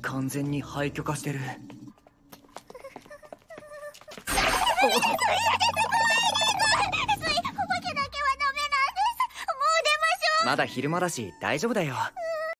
完全に廃墟化してる。まだ昼間だし大丈夫だよ